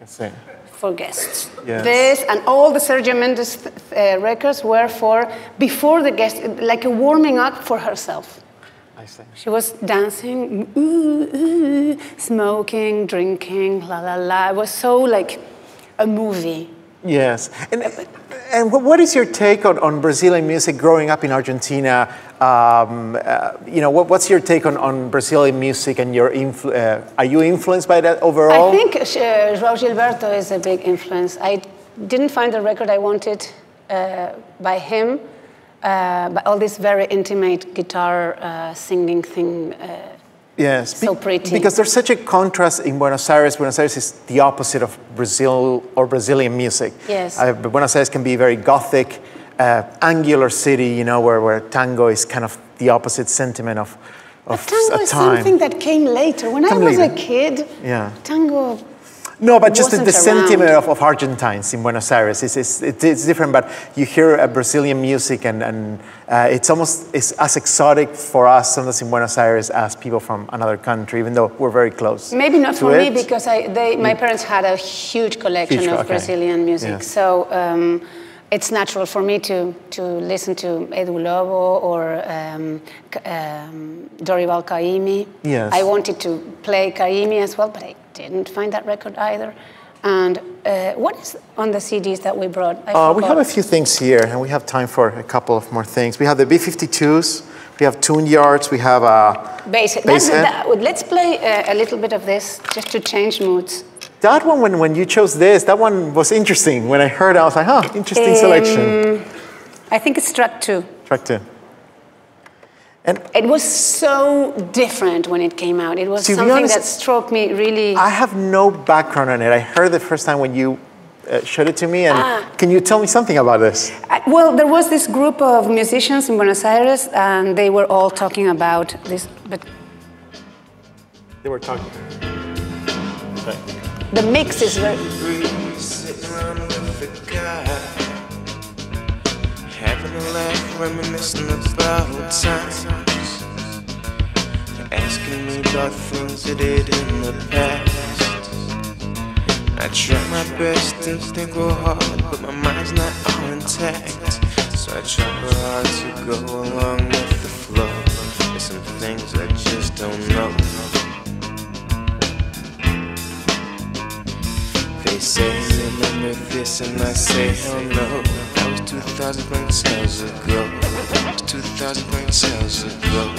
See. for guests. Yes. This and all the Sergio Mendes uh, records were for before the guest, like a warming up for herself. I see. She was dancing, ooh, ooh, smoking, drinking, la la la. It was so like a movie. Yes. And, and what is your take on, on Brazilian music growing up in Argentina? Um, uh, you know, what, what's your take on, on Brazilian music and your influ- uh, are you influenced by that overall? I think uh, João Gilberto is a big influence. I didn't find the record I wanted uh, by him, uh, but all this very intimate guitar uh, singing thing uh, Yes, So pretty. Because there's such a contrast in Buenos Aires. Buenos Aires is the opposite of Brazil or Brazilian music. Yes. Uh, but Buenos Aires can be a very gothic, uh, angular city, you know, where, where tango is kind of the opposite sentiment of, of But tango is something that came later. When I was later. a kid, Yeah. tango. No, but just the, the sentiment of, of Argentines in Buenos Aires is, is it, it's different. But you hear uh, Brazilian music, and, and uh, it's almost it's as exotic for us sometimes in Buenos Aires as people from another country, even though we're very close. Maybe not for me because I, they, my parents had a huge collection Huge, of okay. Brazilian music. Yeah. So um, it's natural for me to, to listen to Edu Lobo or um, um, Dorival Caymmi. Yes. I wanted to play Caymmi as well, but I didn't find that record either. And uh, what is on the CDs that we brought? Uh, we have a few things here, and we have time for a couple of more things. We have the B52s, we have tUnE-yArDs, we have uh, Basic. Bass That's- that- let's play a, a little bit of this just to change moods. that one. When, when you chose this, that one was interesting. When I heard it, I was like, huh, interesting selection. I think it's track two. Track two. And It was so different when it came out. It was something honest, that struck me really. I have no background on it. I heard the first time when you uh, showed it to me. And Ah. can you tell me something about this? I- well, there was this group of musicians in Buenos Aires, and they were all talking about this. But They were talking. the mix is very. Having a laugh, reminiscing about times. Asking me about things I did in the past. I try my best to think real hard, but my mind's not all intact. So I try hard to go along with the flow. There's some things I just don't know. They say remember this and I say hell no That was 2,000 brain cells ago 2,000 brain cells ago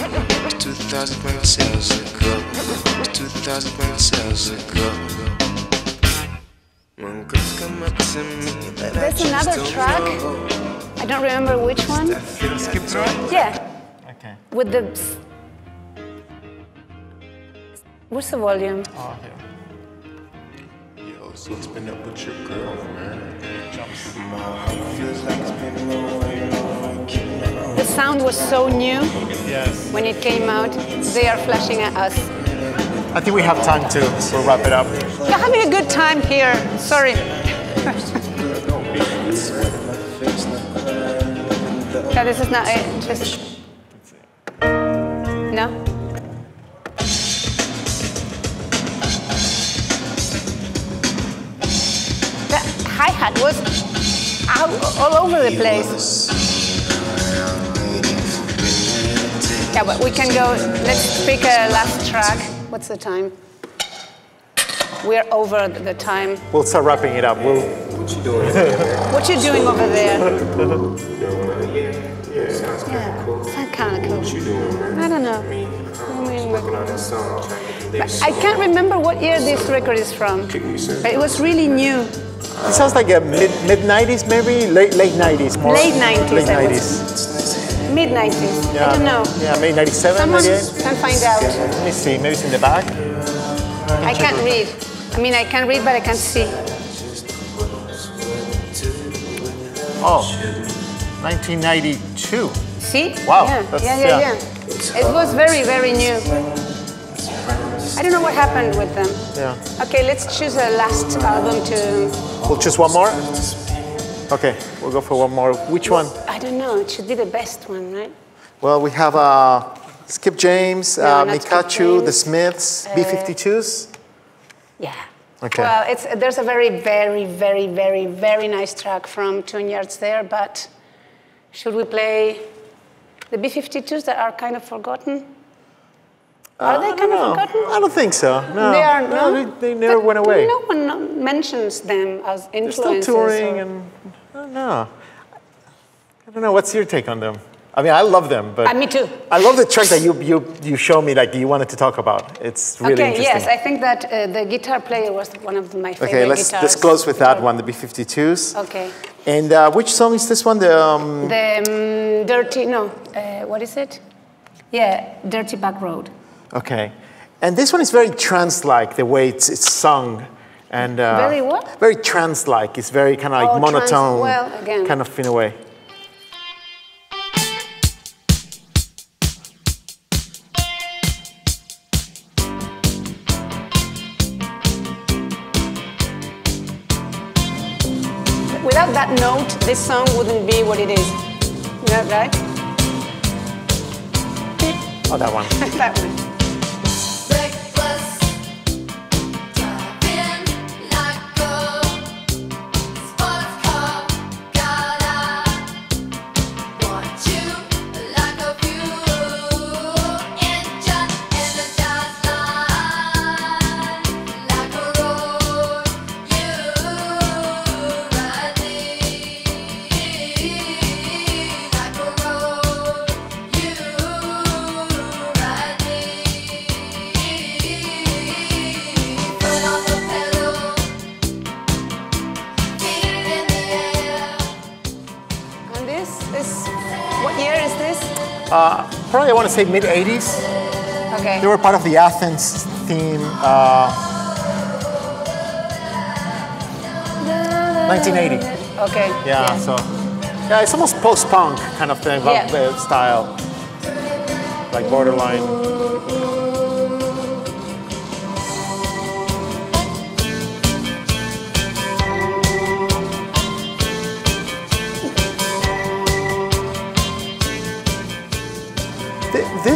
2,000 brain cells ago 2,000 brain cells ago When girls come up to me that There's just another don't track. know. I don't remember which one. Skip through it? Yeah, Okay. with the. What's the volume? Oh, Yo, so what's been up with your girl, man? My heart feels like it's been rolling over The sound was so new Yes. when it came out. They are flashing at us. I think we have time to we'll wrap it up. You're having a good time here. Sorry. yeah, this is not it. Just. No? The hi hat was out, all over the place. Yeah, but we can go. Let's pick a last track. What's the time? We're over the time. We'll start wrapping it up. We'll, What you doing What you doing over there? Yeah, that's kind of cool. I don't know. I mean, I can't remember what year this record is from. But it was really new. It sounds like a mid mid 90s, maybe late late 90s, more Late 90s, Late 90s. Mid 90s. Yeah. I don't know. Yeah, maybe 97, Someone 98. can find out. Let me see. Maybe it's in the back. I can't read. I mean, I can read, but I can't see. Oh, 1992. See? Wow, Yeah, yeah, yeah, yeah. yeah. It was very, very new. I don't know what happened with them. Yeah. Okay, let's choose a last album to. We'll choose one more. Okay, we'll go for one more. Which one? I don't know. It should be the best one, right? Well, we have uh, Skip James, No, uh, Micachu, The James. Smiths, B52s. Yeah. Okay. Well, it's, there's a very, very, very, very, very nice track from tUnE-yArDs there, but should we play the B52s that are kind of forgotten? Are they I kind of forgotten? I don't think so. No, They are no. they, they never But went away. No one mentions them as influences. They're still touring, or- and I don't know. I don't know. What's your take on them? I mean, I love them, but Uh, me too. I love the track that you you you show me, like you wanted to talk about. It's really okay, interesting. yes, I think that uh, the guitar player was one of my favorite okay, let's guitars. let's close with that one, the B52s. Okay. And uh, which song is this one? The um, The um, dirty, no, uh, what is it? Yeah, Dirty Back Road. Okay. And this one is very trance-like, the way it's, it's sung. And, uh, Very what? Very trance-like. It's very kind of like Oh, monotone, well, again. kind of in a way. Without that note, this song wouldn't be what it is. Yeah, right? Oh, that one. that one. Say mid 80s. Okay. They were part of the Athens theme. Uh, 1980. Okay. Yeah, so yeah, it's almost post-punk kind of thing, Yeah. style, like borderline.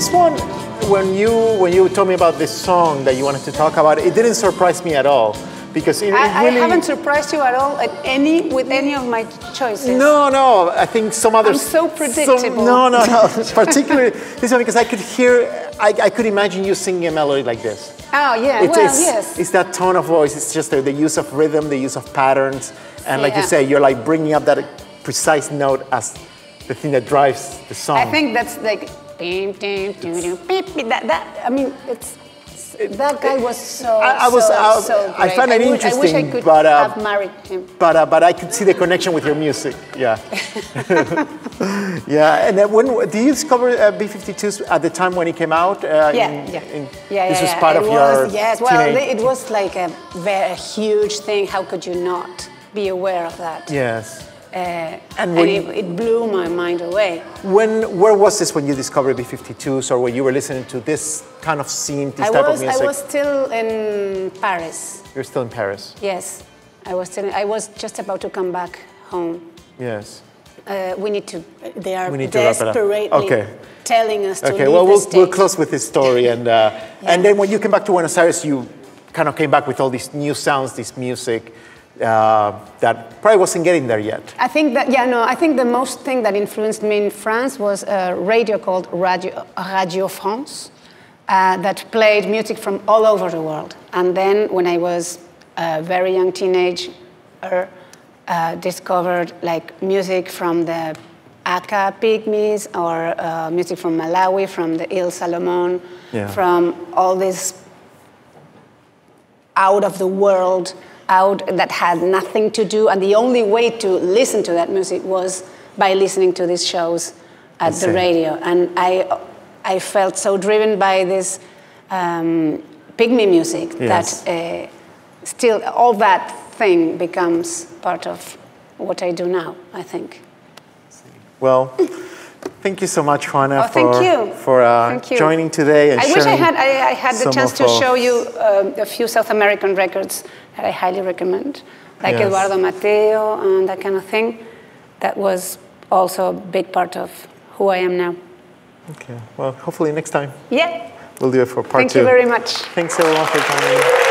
This one, when you when you told me about this song that you wanted to talk about, it didn't surprise me at all because it, it I, really. I haven't surprised you at all at any with any of my choices. No, no. I think some others. I'm so predictable. no, no, no. Particularly this one because I could hear, I, I could imagine you singing a melody like this. Oh yeah. It's, well, it's, yes. it's that tone of voice. It's just the, the use of rhythm, the use of patterns, and like you say, you're like bringing up that precise note as the thing that drives the song. I think that's like beep, beep, doo, doo, beep, beep, that that I mean it's that guy was so I- I was- so, I- so I great. found it would- I wish I could but, uh, have married him. but uh, but I could see the connection with your music. Yeah, yeah. And then when do you discover uh, B52s at the time when it came out? Uh, Yeah, in- yeah. in- yeah, This yeah, was yeah. part it of was, your yes. Well, teenage- it was like a very huge thing. How could you not be aware of that? Yes. Uh, And and it, it blew my mind away. When, where was this when you discovered B52s or when you were listening to this kind of scene, this I type was of I was still in Paris. You're still in Paris. Yes, I was still, I was just about to come back home. Yes. Uh, we need to. They are We need to wrap it up. desperately Okay. telling us to Okay, well, we'll, we'll close with this story. And, uh, and then when you came back to Buenos Aires, you kind of came back with all these new sounds, this music uh, that probably wasn't getting there yet. I think that yeah no I think the most thing that influenced me in France was a radio called Radio Radio France uh, that played music from all over the world. And then when I was a very young teenager, uh, discovered like music from the Aka Pygmies or uh, music from Malawi, from the Il Salomon, Yeah. from all this out of the world, out that had nothing to do, and the only way to listen to that music was by listening to these shows at the radio. And I, I felt so driven by this um, pygmy music Yes. that uh, still all that thing becomes part of what I do now. I think. Well, thank you so much, Juana, Oh, thank for, you. for uh, Thank you. joining today and I wish I had I, I had the chance to our- show you um, a few South American records that I highly recommend, like Yes. Eduardo Mateo and that kind of thing. That was also a big part of who I am now. Okay, well, hopefully next time Yeah. we'll do it for part Thank two. you very much. Thanks everyone for joining.